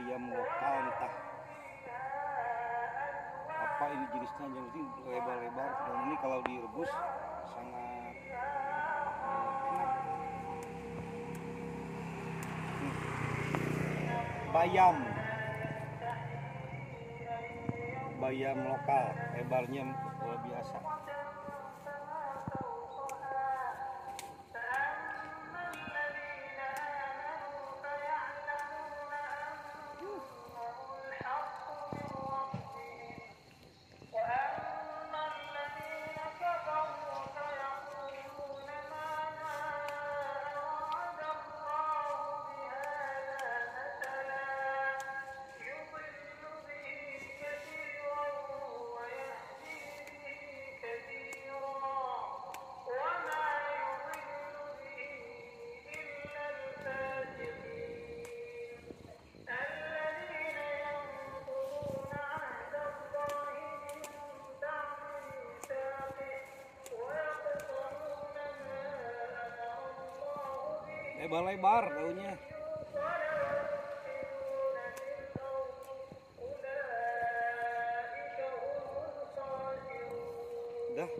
bayam lokal entah apa ini jenisnya yang penting lebar-lebar. Dan ini kalau direbus sangat bayam. Bayam lokal lebarnya luar biasa lebar-lebar daunnya dah